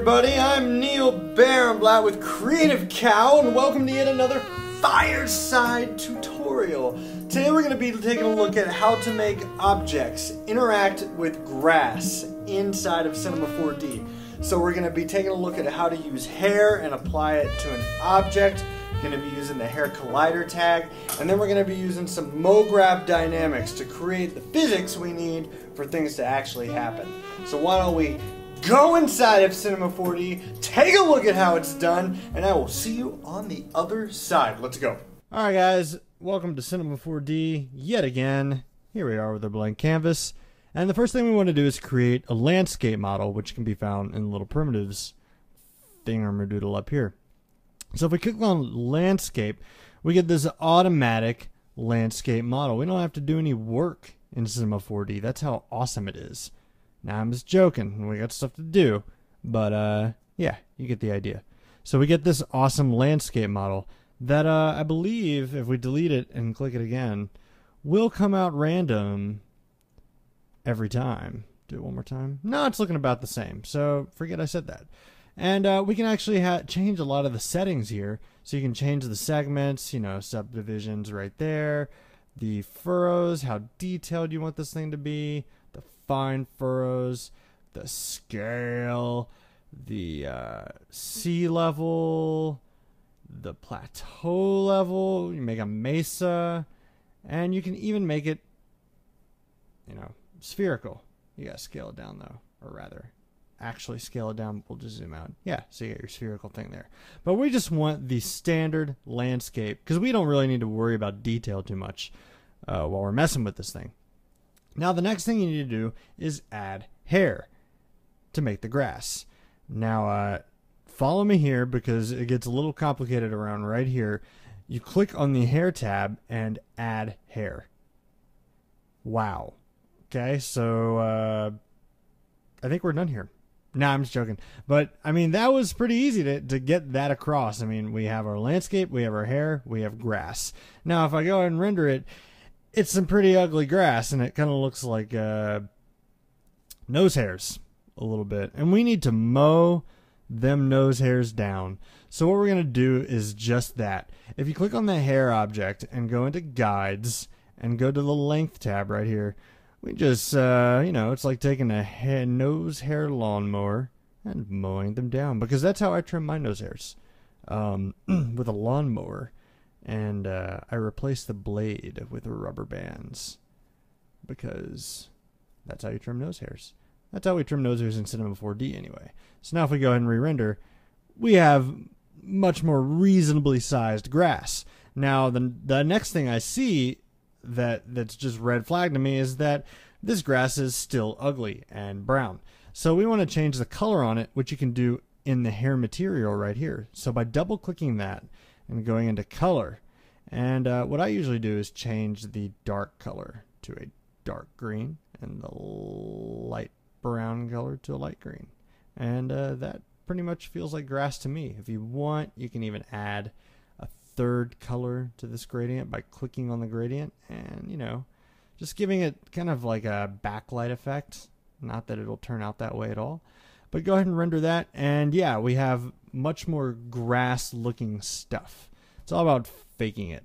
Everybody. I'm Neal Barenblatt with Creative Cow, and welcome to yet another fireside tutorial. Today, we're going to be taking a look at how to make objects interact with grass inside of Cinema 4D. So, we're going to be taking a look at how to use hair and apply it to an object. Going to be using the hair collider tag, and then we're going to be using some MoGraph dynamics to create the physics we need for things to actually happen. So why don't we go inside of Cinema 4D, take a look at how it's done, and I will see you on the other side. Let's go. All right, guys, welcome to Cinema 4D yet again. Here we are with our blank canvas. And the first thing we want to do is create a landscape model, which can be found in the little primitives thing or thingamajiggle up here. So if we click on landscape, we get this automatic landscape model. We don't have to do any work in Cinema 4D. That's how awesome it is. Now I'm just joking. We got stuff to do, but uh, yeah, you get the idea. So we get this awesome landscape model that uh, I believe if we delete it and click it again, will come out random every time. Do it one more time. No, it's looking about the same. So forget I said that. And uh, we can actually ha- change a lot of the settings here. So you can change the segments, you know, subdivisions right there, the furrows, how detailed you want this thing to be, fine furrows, the scale, the uh, sea level, the plateau level. You make a mesa, and you can even make it, you know, spherical. You gotta scale it down though, or rather, actually scale it down. We'll just zoom out. Yeah, so you get your spherical thing there. But we just want the standard landscape because we don't really need to worry about detail too much uh, while we're messing with this thing. Now, the next thing you need to do is add hair to make the grass. Now, uh, follow me here because it gets a little complicated around right here. You click on the hair tab and add hair. Wow. Okay, so uh, I think we're done here. No, I'm just joking. But I mean, that was pretty easy to, to get that across. I mean, we have our landscape, we have our hair, we have grass. Now, if I go and render it, it's some pretty ugly grass, and it kind of looks like uh, nose hairs a little bit. And we need to mow them nose hairs down. So what we're going to do is just that. If you click on the hair object and go into guides and go to the length tab right here, we just, uh, you know, it's like taking a hair, nose hair lawnmower and mowing them down because that's how I trim my nose hairs um, with a lawnmower. And uh, I replace the blade with rubber bands because that's how you trim nose hairs. That's how we trim nose hairs in Cinema 4D anyway. So now if we go ahead and re-render, we have much more reasonably sized grass. Now the the next thing I see that that's just red flag to me is that this grass is still ugly and brown. So we want to change the color on it, which you can do in the hair material right here. So by double clicking that and going into color, and uh, what I usually do is change the dark color to a dark green and the light brown color to a light green. And uh, that pretty much feels like grass to me. If you want, you can even add a third color to this gradient by clicking on the gradient and, you know, just giving it kind of like a backlight effect. Not that it'll turn out that way at all. But go ahead and render that. And yeah, we have much more grass looking stuff. It's all about faking it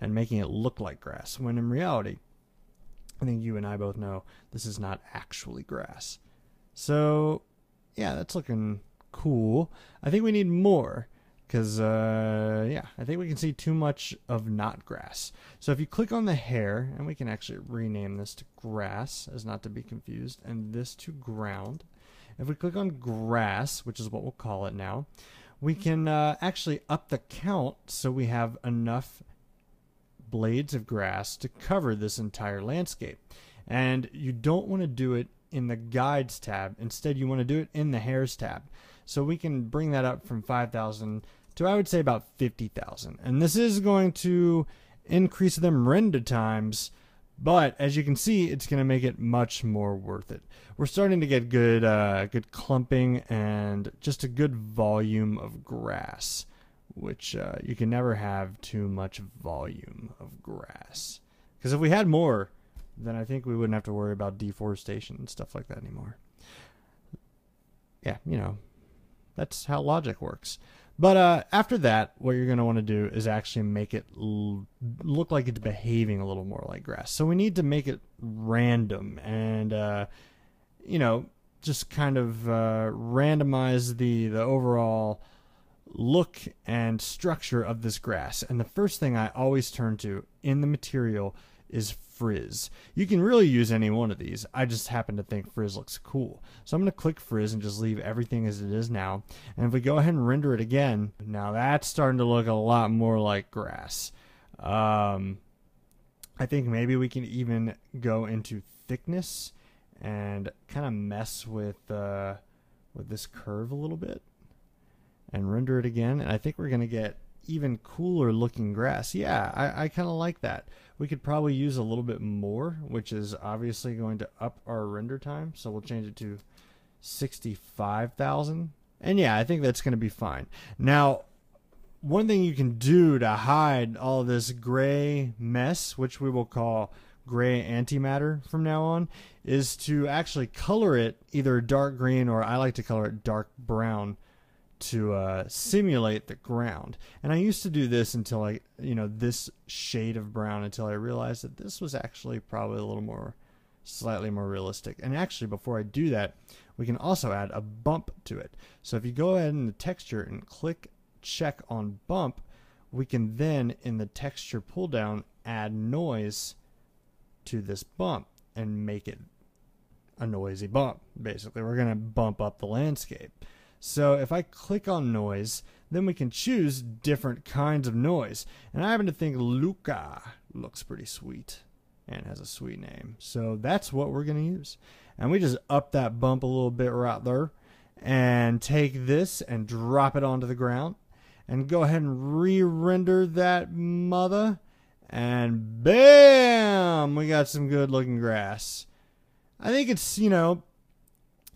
and making it look like grass when in reality, I think you and I both know this is not actually grass. So yeah, that's looking cool. I think we need more because uh, yeah, I think we can see too much of not grass. So if you click on the hair, and we can actually rename this to grass, as not to be confused, and this to ground. If we click on grass, which is what we'll call it now, we can uh, actually up the count so we have enough blades of grass to cover this entire landscape. And you don't want to do it in the guides tab. Instead, you want to do it in the hairs tab. So we can bring that up from 5,000 to I would say about 50,000. And this is going to increase them render times, but as you can see, it's going to make it much more worth it. We're starting to get good, uh, good clumping and just a good volume of grass, which uh, you can never have too much volume of grass. Because if we had more, then I think we wouldn't have to worry about deforestation and stuff like that anymore. yeah, you know, that's how logic works. But uh, after that, what you're going to want to do is actually make it l- look like it's behaving a little more like grass. So we need to make it random and, uh, you know, just kind of uh, randomize the the overall look and structure of this grass. And the first thing I always turn to in the material is frizz. You can really use any one of these. I just happen to think frizz looks cool. So I'm going to click frizz and just leave everything as it is now. And if we go ahead and render it again, now that's starting to look a lot more like grass. Um, I think maybe we can even go into thickness and kind of mess with uh, with this curve a little bit and render it again. And I think we're going to get even cooler looking grass. Yeah, I, I kind of like that. We could probably use a little bit more, which is obviously going to up our render time. So we'll change it to 65,000. And yeah, I think that's going to be fine. Now, one thing you can do to hide all this gray mess, which we will call gray antimatter from now on, is to actually color it either dark green or I like to color it dark brown to uh, simulate the ground. And I used to do this until I, you know, this shade of brown until I realized that this was actually probably a little more, slightly more realistic. And actually, before I do that, we can also add a bump to it. So if you go ahead in the texture and click check on bump, we can then in the texture pull down add noise to this bump and make it a noisy bump. Basically, we're going to bump up the landscape. So if I click on noise, then we can choose different kinds of noise. And I happen to think Luka looks pretty sweet and has a sweet name. So that's what we're going to use. And we just up that bump a little bit right there and take this and drop it onto the ground and go ahead and re-render that mother and bam we got some good looking grass i think it's you know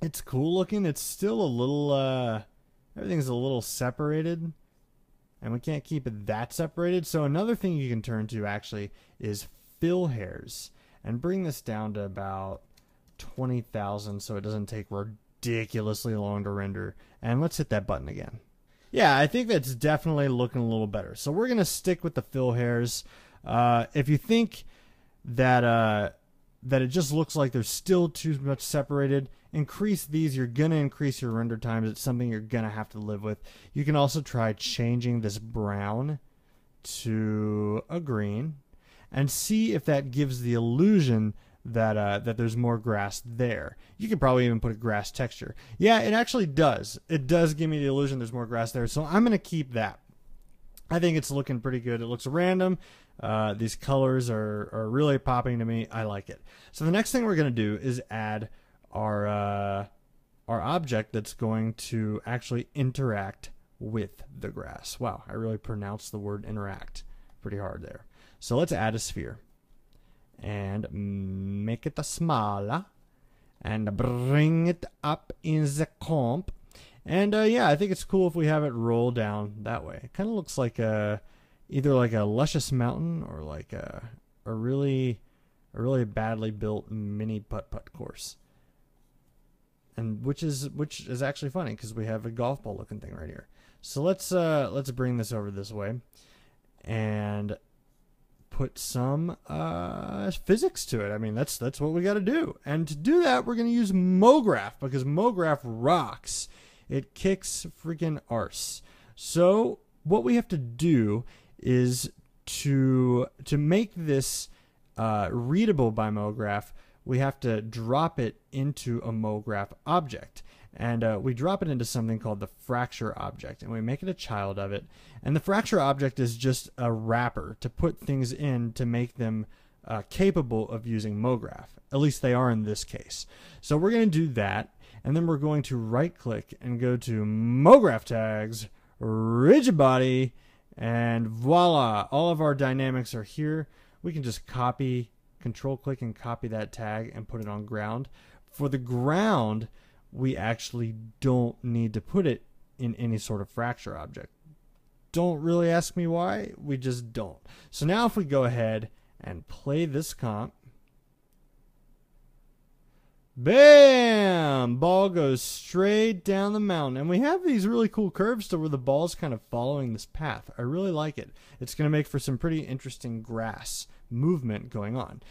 it's cool looking. It's still a little uh everything's a little separated. And we can't keep it that separated. So another thing you can turn to actually is fill hairs and bring this down to about 20,000 so it doesn't take ridiculously long to render. And let's hit that button again. Yeah, I think that's definitely looking a little better. So we're going to stick with the fill hairs. Uh, if you think that uh, that it just looks like there's still too much separated, increase these. You're going to increase your render times. It's something you're going to have to live with. You can also try changing this brown to a green and see if that gives the illusion that uh, that there's more grass there. You could probably even put a grass texture. Yeah, it actually does. It does give me the illusion there's more grass there. So I'm going to keep that. I think it's looking pretty good. It looks random. Uh, these colors are, are really popping to me. I like it. So the next thing we're going to do is add our uh, our object that's going to actually interact with the grass. Wow, I really pronounced the word interact pretty hard there. So let's add a sphere and make it a smaller and bring it up in the comp. And uh, yeah, I think it's cool if we have it roll down that way. It kind of looks like a either like a luscious mountain or like a a really a really badly built mini putt putt course and which is which is actually funny because we have a golf ball looking thing right here. So let's uh let's bring this over this way and put some uh physics to it. I mean that's that's what we got to do. And to do that we're going to use MoGraph because MoGraph rocks. It kicks freaking arse. So what we have to do is to to make this uh, readable by MoGraph, we have to drop it into a MoGraph object. And uh, we drop it into something called the fracture object, and we make it a child of it. And the fracture object is just a wrapper to put things in to make them uh, capable of using MoGraph. At least they are in this case. So we're going to do that, and then we're going to right click and go to MoGraph tags, rigid body, and voila, all of our dynamics are here. We can just copy control click and copy that tag and put it on ground. For the ground, we actually don't need to put it in any sort of fracture object. Don't really ask me why, we just don't. So now if we go ahead and play this comp, Bam! Ball goes straight down the mountain. And we have these really cool curves to where the ball's kind of following this path. I really like it. It's going to make for some pretty interesting grass movement going on.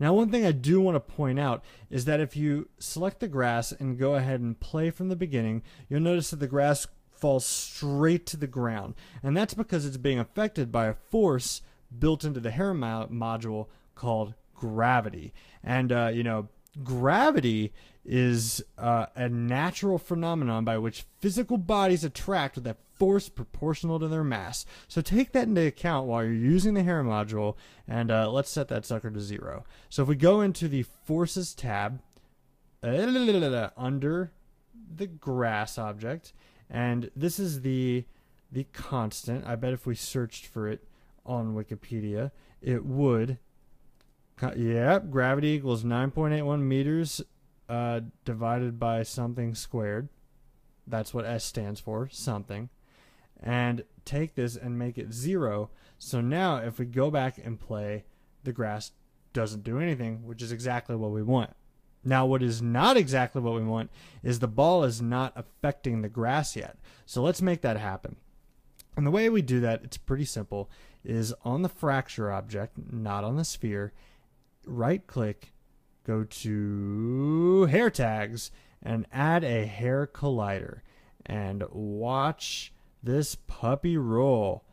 Now, one thing I do want to point out is that if you select the grass and go ahead and play from the beginning, you'll notice that the grass falls straight to the ground. And that's because it's being affected by a force built into the hair mo- module called gravity. And, uh, you know, gravity is uh, a natural phenomenon by which physical bodies attract with a force proportional to their mass. So take that into account while you're using the hair module, and uh, let's set that sucker to zero. So if we go into the forces tab uh, under the grass object, and this is the the constant. I bet if we searched for it on Wikipedia, it would Yep, gravity equals 9.81 meters uh, divided by something squared. That's what S stands for, something. And take this and make it zero. So now if we go back and play, the grass doesn't do anything, which is exactly what we want. Now, what is not exactly what we want is the ball is not affecting the grass yet. So let's make that happen. And the way we do that, it's pretty simple, is on the fracture object, not on the sphere, right click, go to hair tags, and add a hair collider. And watch this puppy roll.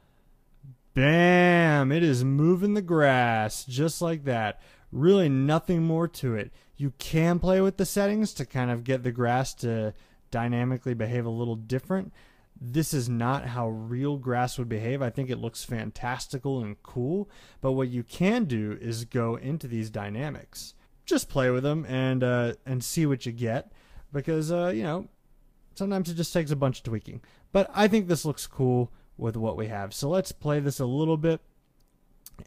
Bam! It is moving the grass just like that. Really, nothing more to it. You can play with the settings to kind of get the grass to dynamically behave a little different this is not how real grass would behave. I think it looks fantastical and cool. But what you can do is go into these dynamics, just play with them and uh, and see what you get, because uh, you know sometimes it just takes a bunch of tweaking. But I think this looks cool with what we have. So let's play this a little bit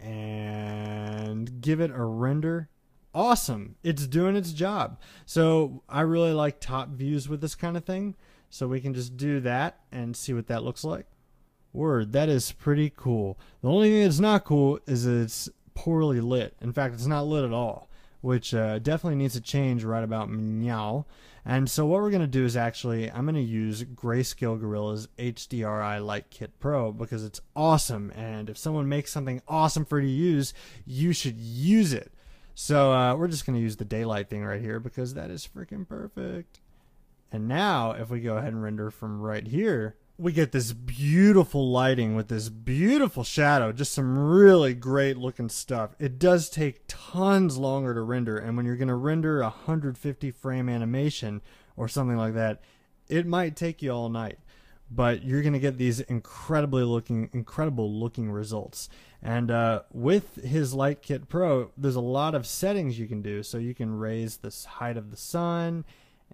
and give it a render. Awesome. It's doing its job. So I really like top views with this kind of thing. So we can just do that and see what that looks like. Word, that is pretty cool. The only thing that's not cool is it's poorly lit. In fact, it's not lit at all, which uh, definitely needs to change right about meow. And so what we're going to do is actually, I'm going to use Greyscale Gorilla's HDRI Light Kit Pro because it's awesome. And if someone makes something awesome for you to use, you should use it. So uh, we're just going to use the daylight thing right here because that is freaking perfect. And now, if we go ahead and render from right here, we get this beautiful lighting with this beautiful shadow, just some really great looking stuff. It does take tons longer to render, and when you're going to render a 150 frame animation or something like that, it might take you all night. But you're going to get these incredibly looking, incredible looking results. And uh, with his Light Kit Pro, there's a lot of settings you can do. So you can raise the height of the sun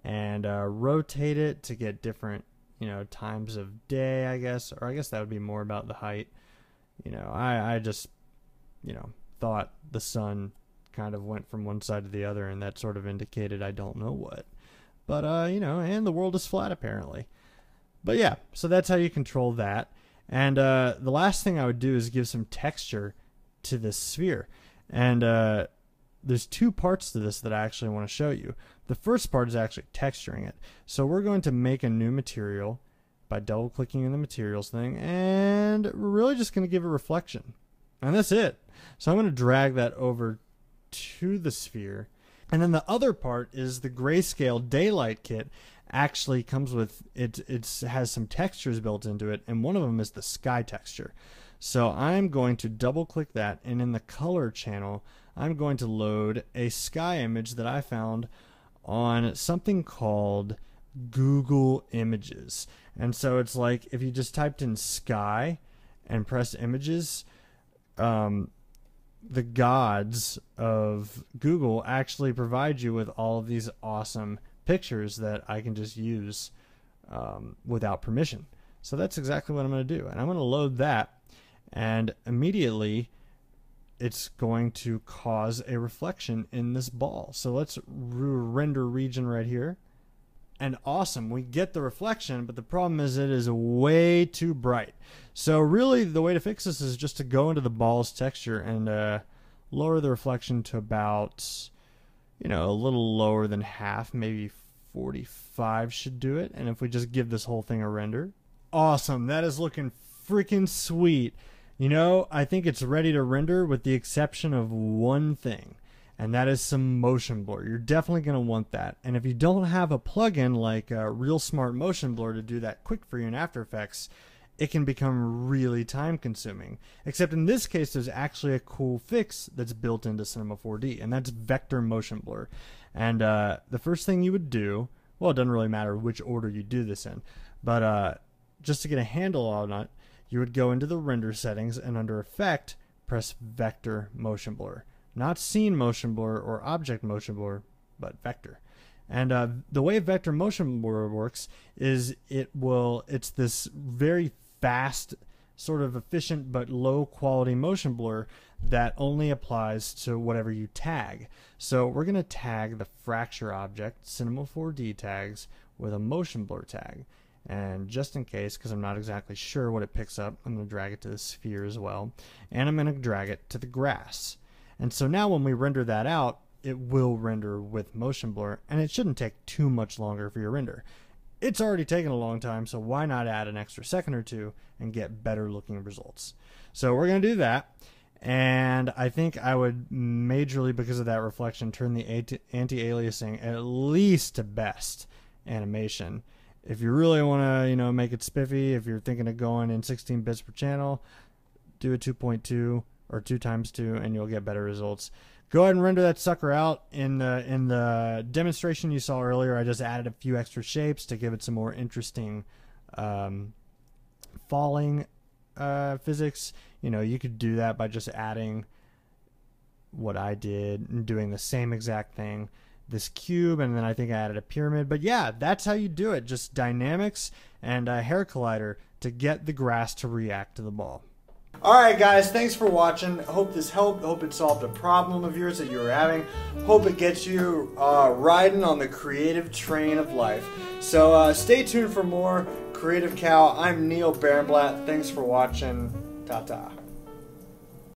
and uh, rotate it to get different, you know, times of day, I guess, or I guess that would be more about the height. You know, I, I just, you know, thought the sun kind of went from one side to the other, and that sort of indicated I don't know what. But, uh, you know, and the world is flat apparently. But yeah, so that's how you control that. And uh, the last thing I would do is give some texture to this sphere. And uh, there's two parts to this that I actually want to show you. The first part is actually texturing it. So we're going to make a new material by double clicking in the materials thing and we're really just going to give a reflection. And that's it. So I'm going to drag that over to the sphere. And then the other part is the grayscale daylight kit actually comes with it it has some textures built into it and one of them is the sky texture. So I'm going to double click that and in the color channel I'm going to load a sky image that I found on something called Google Images. And so it's like if you just typed in sky and pressed images, um, the gods of Google actually provide you with all of these awesome pictures that I can just use um, without permission. So that's exactly what I'm going to do. And I'm going to load that, and immediately it's going to cause a reflection in this ball. So let's render region right here. And awesome, we get the reflection, but the problem is it is way too bright. So really the way to fix this is just to go into the ball's texture and uh, lower the reflection to about, you know, a little lower than half, maybe 45 should do it. And if we just give this whole thing a render, awesome. That is looking freaking sweet. You know, I think it's ready to render with the exception of one thing, and that is some motion blur. You're definitely going to want that. And if you don't have a plugin like uh, ReelSmart Motion Blur to do that quick for you in After Effects, it can become really time consuming. Except in this case, there's actually a cool fix that's built into Cinema 4D, and that's vector motion blur. And uh, the first thing you would do, well, it doesn't really matter which order you do this in, but uh, just to get a handle on it, you would go into the render settings and under Effect, press Vector Motion Blur. Not Scene Motion Blur or Object Motion Blur, but Vector. And uh, the way vector motion blur works is it will it's this very fast, sort of efficient but low quality motion blur that only applies to whatever you tag. So we're going to tag the fracture object, Cinema 4D tags, with a motion blur tag. And just in case, because I'm not exactly sure what it picks up, I'm going to drag it to the sphere as well. And I'm going to drag it to the grass. And so now when we render that out, it will render with motion blur, and it shouldn't take too much longer for your render it's already taken a long time, so why not add an extra second or two and get better looking results? So we're going to do that. And I think I would majorly, because of that reflection, turn the anti-aliasing at least to best animation. If you really want to, you know, make it spiffy, if you're thinking of going in 16 bits per channel, do a 2.2 or 2 times 2 and you'll get better results. Go ahead and render that sucker out in the in the demonstration you saw earlier. I just added a few extra shapes to give it some more interesting um, falling uh, physics. You know you could do that by just adding what I did and doing the same exact thing this cube and then I think I added a pyramid but yeah that's how you do it just dynamics and a hair collider to get the grass to react to the ball Alright guys, thanks for watching. Hope this helped. Hope it solved a problem of yours that you were having. Hope it gets you uh, riding on the creative train of life. So uh, stay tuned for more Creative Cow. I'm Neal Barenblatt. Thanks for watching. Ta-ta.